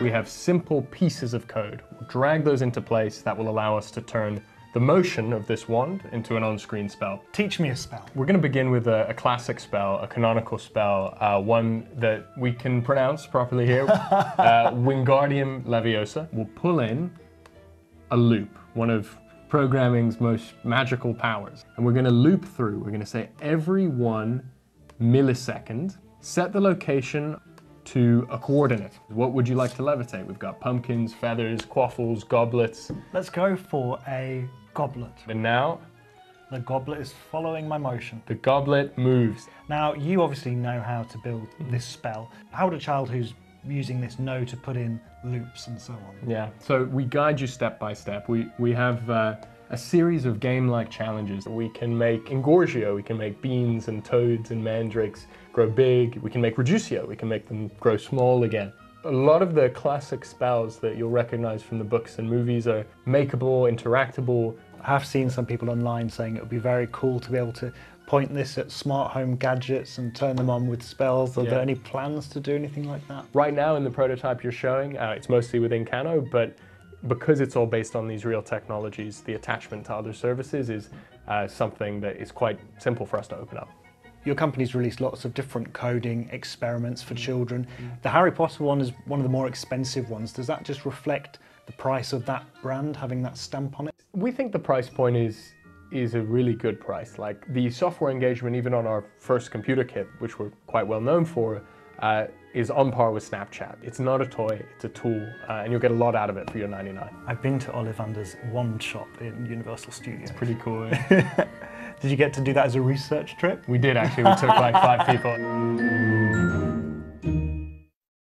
We have simple pieces of code. We'll drag those into place that will allow us to turn the motion of this wand into an on-screen spell. Teach me a spell. We're going to begin with a, a classic spell, a canonical spell, uh, one that we can pronounce properly here. uh, Wingardium Leviosa. We'll pull in a loop, one of programming's most magical powers. And we're going to loop through. We're going to say every one millisecond, set the location to a coordinate. What would you like to levitate? We've got pumpkins, feathers, quaffles, goblets. Let's go for a goblet. And now The goblet is following my motion. the goblet moves. Now, you obviously know how to build this spell. How would a child who's using this know to put in loops and so on? Yeah, so we guide you step by step. We, we have uh, a series of game-like challenges. We can make Engorgio, we can make beans and toads and mandrakes grow big. We can make Reducio, we can make them grow small again. A lot of the classic spells that you'll recognize from the books and movies are makeable, interactable. I have seen some people online saying it would be very cool to be able to point this at smart home gadgets and turn them on with spells. Are Yeah. there any plans to do anything like that? Right now in the prototype you're showing, uh, it's mostly within Kano, but because it's all based on these real technologies, the attachment to other services is uh, something that is quite simple for us to open up. Your company's released lots of different coding experiments for children. The Harry Potter one is one of the more expensive ones. Does that just reflect the price of that brand having that stamp on it? We think the price point is is a really good price. Like the software engagement, even on our first computer kit, which we're quite well known for, uh, is on par with Snapchat. It's not a toy, it's a tool, uh, and you'll get a lot out of it for your 99. I've been to Ollivander's wand shop in Universal Studios. It's pretty cool. eh? Did you get to do that as a research trip? we did actually. We took like five people.